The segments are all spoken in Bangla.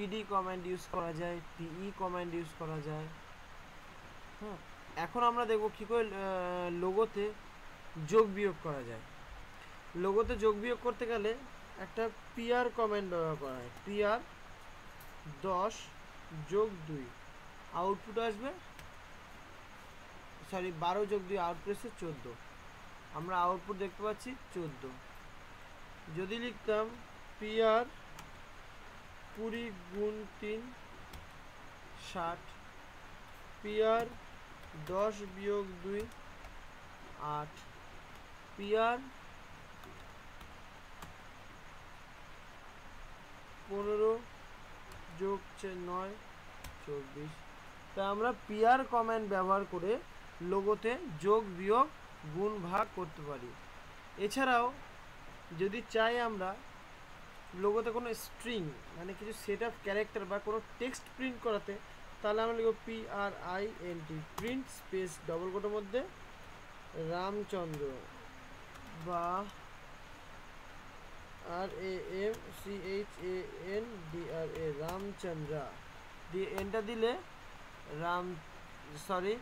পিডি কমান্ড ইউজ করা যায় পিই কমান্ড ইউজ করা যায়। হ্যাঁ এখন আমরা দেখব কী করে লোগোতে যোগ বিয়োগ করা যায়। লোগোতে যোগ বিয়োগ করতে গেলে একটা পিআর কমেন্ট ব্যবহার করা হয়। পিআর দশ যোগ দুই আউটপুট আসবে সরি বারো যোগ দুই আউটপুট এসে চোদ্দ। আমরা আউটপুট দেখতে পাচ্ছি চোদ্দ। যদি লিখতাম পিআর কুড়ি গুণ তিন, ষাট। পিআর দশ বিয়োগ দুই, আট। পিআর পনেরো যোগ নয়, চব্বিশ। তা আমরা পিআর কমেন্ট ব্যবহার করে লোগোতে যোগ বিয়োগ গুণ ভাগ করতে পারি। এছাড়াও যদি চাই আমরা লোগোতে কোনো স্ট্রিং মানে কিছু সেট আপ ক্যারেক্টার বা কোনো টেক্সট প্রিন্ট করাতে, তাহলে আমরা লিখব P R I N T print space double কোটের মধ্যে রামচন্দ্র বা R A M C H A N D R A Ramchandra. দিয়ে এনটা দিলে রাম সরি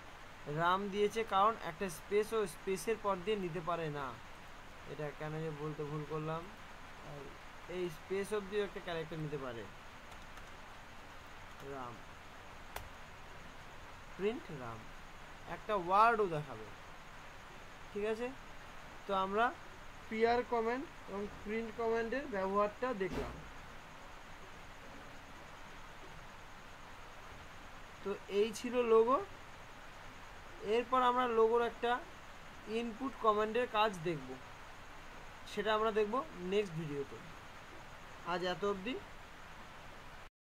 রাম দিয়েছে কারণ একটা স্পেস ও স্পেসের পর দিয়ে নিতে পারে না। এটা কেন যে বলতে ভুল করলাম। আর এই স্পেস অবধিও একটা ক্যারেক্টার নিতে পারে। রাম। প্রিন্ট রাম। একটা ওয়ার্ডও দেখাবে। ঠিক আছে? তো আমরা পিয়ার কমেন্ট এবং প্রিন্ট কমেন্টের ব্যবহারটা দেখলাম। তো এই ছিল লোগো এরপর আমরা লোগোর একটা ইনপুট কমান্ডের কাজ দেখব। সেটা আমরা দেখব নেক্সট ভিডিওতে আজ এত অবধি